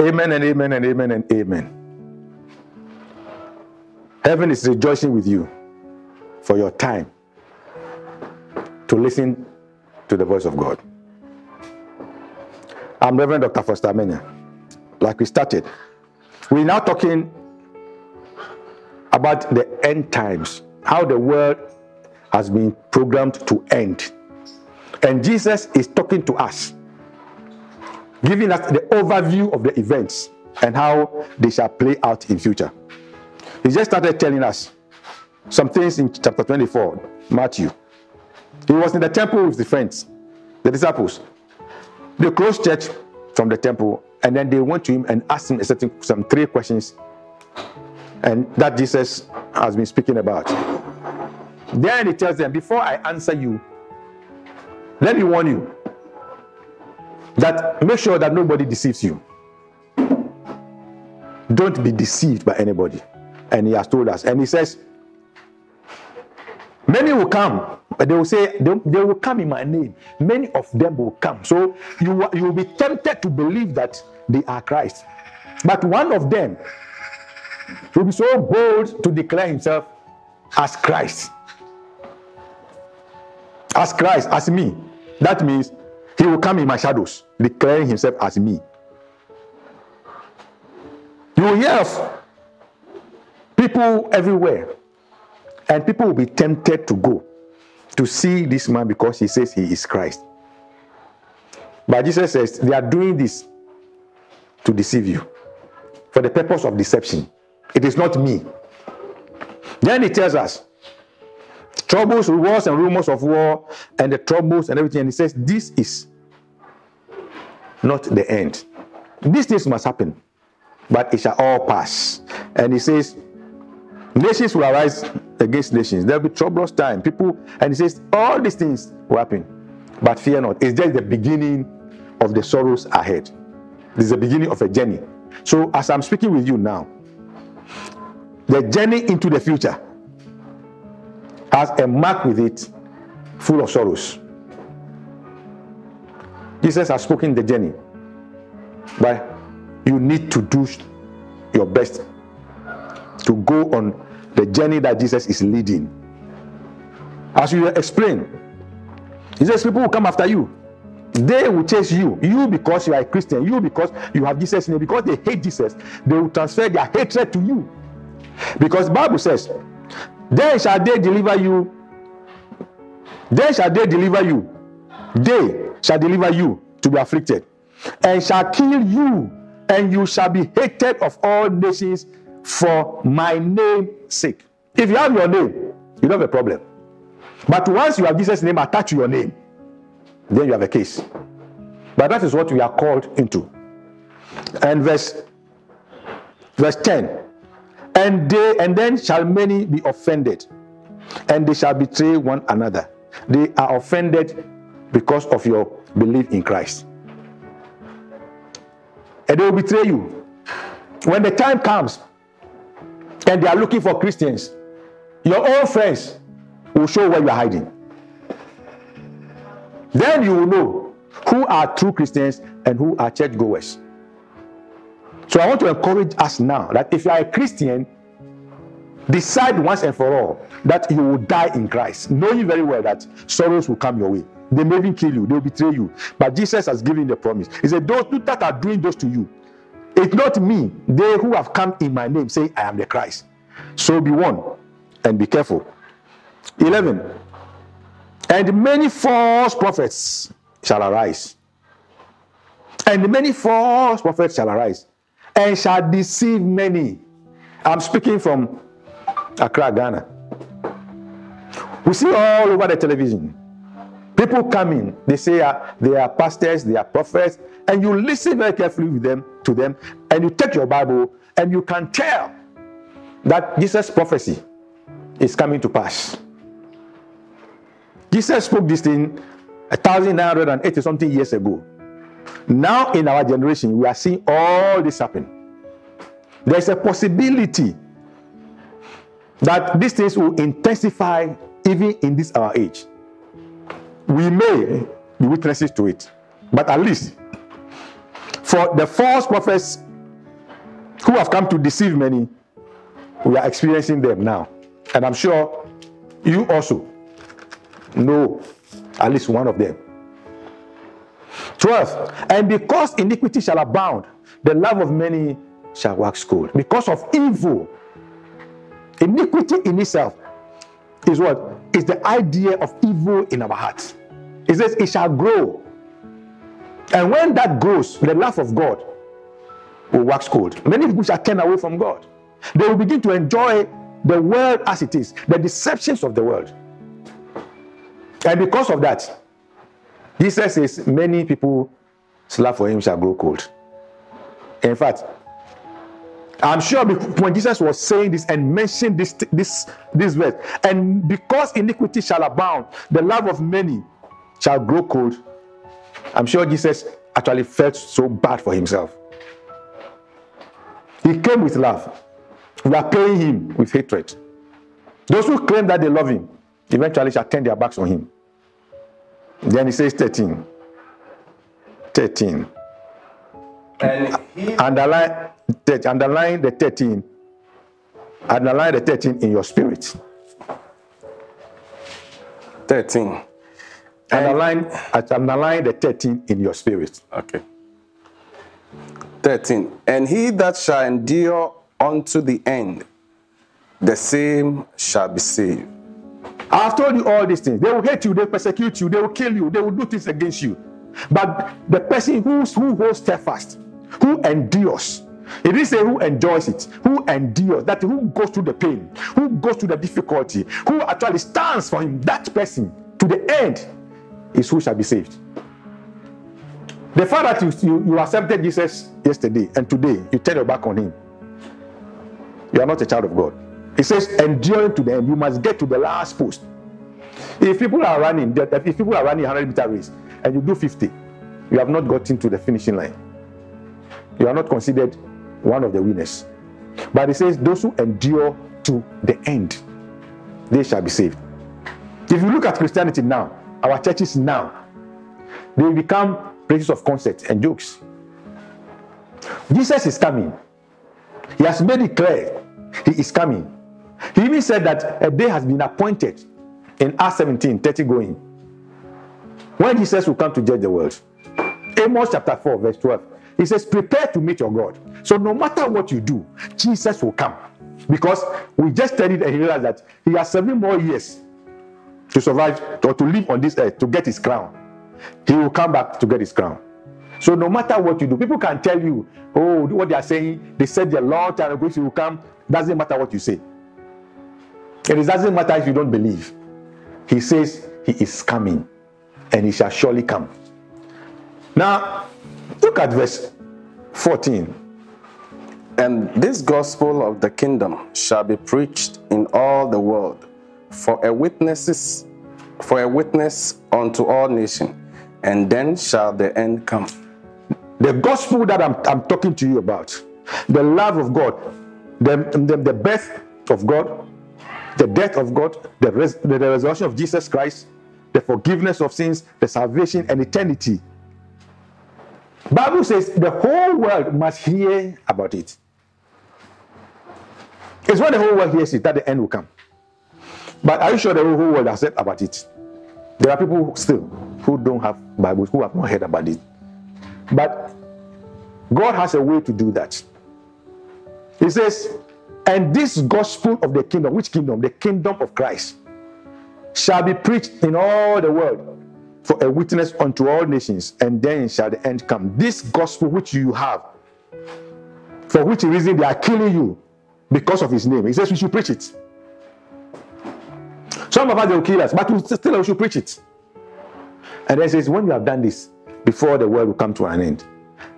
Amen and amen and amen and amen. Heaven is rejoicing with you for your time to listen to the voice of God. I'm Reverend Dr. Foster Amenya. Like we started, we're now talking about the end times, how the world has been programmed to end. And Jesus is talking to us, giving us the overview of the events and how they shall play out in future. He just started telling us some things in chapter 24, Matthew. He was in the temple with the friends, the disciples. They closed church from the temple, and then they went to him and asked him certain, some three questions, and that Jesus has been speaking about. Then he tells them, Before I answer you, let me warn you that make sure that nobody deceives you. Don't be deceived by anybody. And he has told us. And he says, Many will come, but they will say, they, they will come in my name. Many of them will come. So you, you will be tempted to believe that they are Christ. But one of them will be so bold to declare himself as Christ. As Christ, as me. That means he will come in my shadows, declaring himself as me. You will hear of people everywhere, and people will be tempted to go to see this man because he says he is Christ. But Jesus says they are doing this to deceive you for the purpose of deception. It is not me. Then he tells us troubles, wars, and rumors of war, and the troubles and everything. And he says, This is not the end. These things must happen, but it shall all pass. And he says, Nations will arise against nations. There'll be troublous time. People, and he says, All these things will happen, but fear not. It's just the beginning of the sorrows ahead. This is the beginning of a journey. So, as I'm speaking with you now, the journey into the future has a mark with it full of sorrows. Jesus has spoken the journey, but you need to do your best to go on the journey that Jesus is leading. As you explain, he says people will come after you. They will chase you. You because you are a Christian. You because you have Jesus. Because they hate Jesus, they will transfer their hatred to you. Because Bible says, then shall they deliver you. Then shall they deliver you. They shall deliver you to be afflicted, and shall kill you, and you shall be hated of all nations for my name's sake. If you have your name, you don't have a problem. But once you have Jesus' name attached to your name, then you have a case. But that is what we are called into. And verse verse 10 and they and then shall many be offended and they shall betray one another. They are offended because of your belief in christ. And they will betray you. When the time comes and they are looking for christians your own friends will show where you are hiding. Then you will know who are true christians and who are churchgoers so I want to encourage us now that if you are a Christian, decide once and for all that you will die in Christ, knowing very well that sorrows will come your way. They may even kill you, they will betray you. But Jesus has given the promise. He said, Those that are doing those to you, it's not me, they who have come in my name saying, I am the Christ. So be one and be careful. 11. And many false prophets shall arise. And many false prophets shall arise and shall deceive many. I'm speaking from Accra, Ghana. We see all over the television. People come in, they say uh, they are pastors, they are prophets, and you listen very carefully with them to them, and you take your Bible, and you can tell that Jesus' prophecy is coming to pass. Jesus spoke this thing a thousand nine hundred and eighty something years ago. Now, in our generation, we are seeing all this happen. There's a possibility that these things will intensify even in this our age. We may be witnesses to it, but at least for the false prophets who have come to deceive many, we are experiencing them now. And I'm sure you also know at least one of them. 12. And because iniquity shall abound, the love of many shall wax cold. Because of evil. Iniquity in itself is what? Is the idea of evil in our hearts. It says it shall grow. And when that grows, the love of God will wax cold. Many people shall turn away from God. They will begin to enjoy the world as it is, the deceptions of the world. And because of that, Jesus says, Many people love for him shall grow cold. In fact, I'm sure when Jesus was saying this and mentioned this this this verse, and because iniquity shall abound, the love of many shall grow cold. I'm sure Jesus actually felt so bad for himself. He came with love. We are paying him with hatred. Those who claim that they love him eventually shall turn their backs on him. Then he says 13. 13. And he... underline, underline the 13. Underline the 13 in your spirit. 13. Underline, underline the 13 in your spirit. Okay. 13. And he that shall endure unto the end, the same shall be saved. I've told you all these things. They will hate you, they will persecute you, they will kill you, they will do things against you. But the person who's, who holds steadfast, who endures, it didn't say who enjoys it, who endures, that who goes through the pain, who goes through the difficulty, who actually stands for him, that person to the end is who shall be saved. The fact that you, you, you accepted Jesus yesterday and today you turn your back on him, you are not a child of God. It says, enduring to the end. You must get to the last post. If people are running, if people are running 100 meter race and you do 50, you have not gotten to the finishing line. You are not considered one of the winners. But it says, those who endure to the end, they shall be saved. If you look at Christianity now, our churches now, they become places of concerts and jokes. Jesus is coming. He has made it clear he is coming. He even said that a day has been appointed in Acts 17, 30 going. When Jesus will come to judge the world. Amos chapter 4, verse 12. He says, Prepare to meet your God. So no matter what you do, Jesus will come. Because we just studied and he realized that he has seven more years to survive or to live on this earth to get his crown. He will come back to get his crown. So no matter what you do, people can tell you, oh, what they are saying, they said a long time ago, he will come. Doesn't matter what you say. It doesn't matter if you don't believe. He says he is coming and he shall surely come. Now, look at verse 14. And this gospel of the kingdom shall be preached in all the world for a witnesses for a witness unto all nations, and then shall the end come. The gospel that I'm, I'm talking to you about, the love of God, the, the, the birth of God, the death of God, the, res- the resurrection of Jesus Christ, the forgiveness of sins, the salvation, and eternity. Bible says the whole world must hear about it. It's when the whole world hears it that the end will come. But are you sure the whole world has heard about it? There are people still who don't have Bibles, who have not heard about it. But God has a way to do that. He says, and this gospel of the kingdom, which kingdom? The kingdom of Christ, shall be preached in all the world for a witness unto all nations, and then shall the end come. This gospel which you have, for which reason they are killing you because of his name. He says we should preach it. Some of us they will kill us, but we still we should preach it. And then says, when you have done this, before the world will come to an end.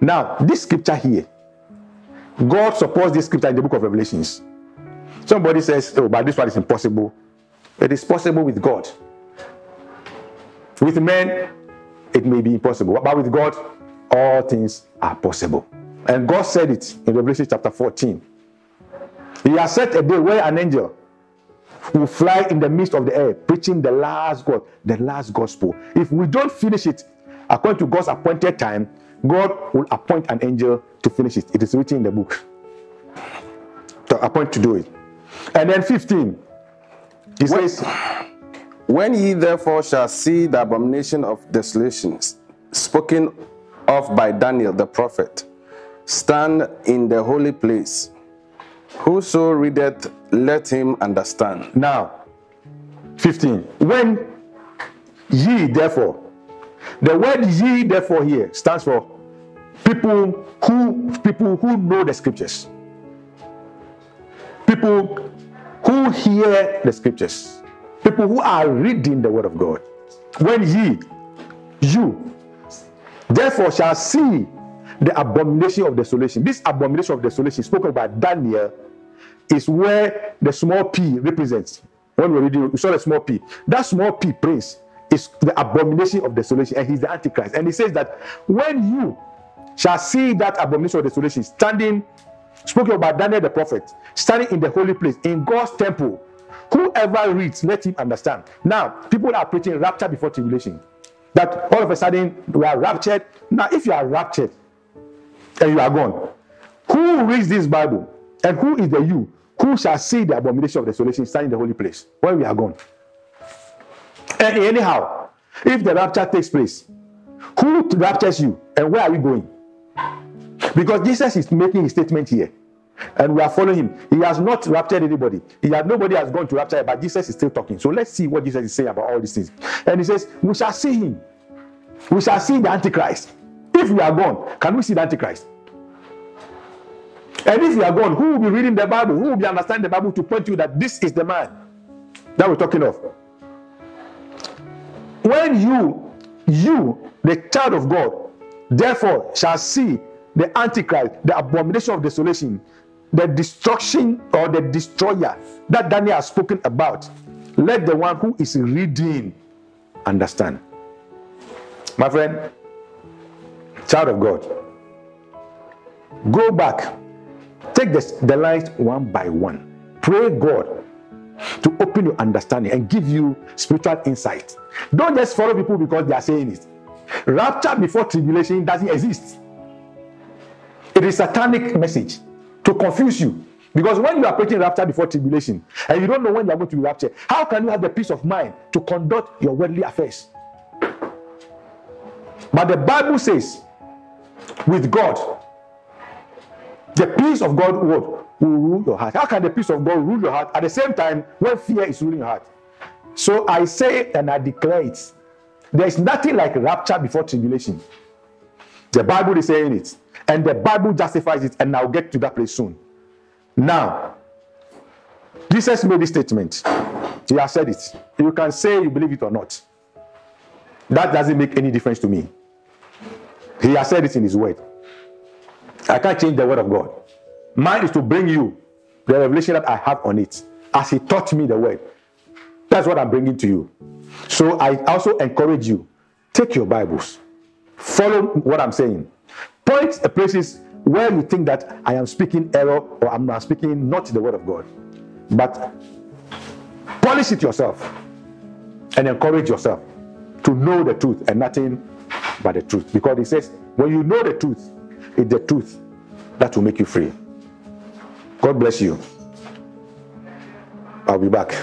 Now, this scripture here, God supports this scripture in the book of Revelations. Somebody says, Oh, but this one is impossible. It is possible with God. With men, it may be impossible, but with God, all things are possible. And God said it in Revelation chapter 14. He has set a day where an angel will fly in the midst of the air, preaching the last God, the last gospel. If we don't finish it according to God's appointed time, God will appoint an angel to finish it. It is written in the book. to appoint to do it. And then 15, he When- says, When ye therefore shall see the abomination of desolations spoken of by Daniel the prophet, stand in the holy place. Whoso readeth, let him understand. Now, 15. When ye therefore, the word ye therefore here stands for people who people who know the scriptures. People who hear the scriptures. People who are reading the word of God. When ye, you, therefore shall see the abomination of desolation. This abomination of desolation spoken by Daniel is where the small p represents. When we read, we saw the small p. That small p prince is the abomination of desolation, and he's the antichrist. And he says that when you shall see that abomination of desolation standing, spoken about Daniel the prophet, standing in the holy place in God's temple, whoever reads, let him understand. Now, people are preaching rapture before tribulation. That all of a sudden we are raptured. Now, if you are raptured and you are gone, who reads this Bible and who is the you who shall see the abomination of desolation standing in the holy place when we are gone? And anyhow, if the rapture takes place, who raptures you and where are you going? Because Jesus is making a statement here. And we are following him. He has not raptured anybody. He has nobody has gone to rapture, but Jesus is still talking. So let's see what Jesus is saying about all these things. And he says, We shall see him. We shall see the Antichrist. If we are gone, can we see the Antichrist? And if you are gone, who will be reading the Bible? Who will be understanding the Bible to point to you that this is the man that we're talking of? When you, you, the child of God, therefore shall see the Antichrist, the abomination of desolation, the destruction or the destroyer that Daniel has spoken about, let the one who is reading understand. My friend, child of God, go back Take the, the lines one by one. Pray God to open your understanding and give you spiritual insight. Don't just follow people because they are saying it. Rapture before tribulation doesn't exist. It is satanic message to confuse you. Because when you are preaching rapture before tribulation and you don't know when you are going to be raptured, how can you have the peace of mind to conduct your worldly affairs? But the Bible says, with God, the peace of God will, rule your heart. How can the peace of God rule your heart at the same time when fear is ruling your heart? So I say and I declare it. There is nothing like rapture before tribulation. The Bible is saying it, and the Bible justifies it, and I'll get to that place soon. Now, Jesus made this statement. He has said it. You can say you believe it or not. That doesn't make any difference to me. He has said it in his word. I can't change the word of God. Mine is to bring you the revelation that I have on it as He taught me the word. That's what I'm bringing to you. So I also encourage you take your Bibles, follow what I'm saying, point the places where you think that I am speaking error or I'm not speaking not the word of God, but polish it yourself and encourage yourself to know the truth and nothing but the truth. Because He says, when you know the truth, it's the truth that will make you free. God bless you. I'll be back.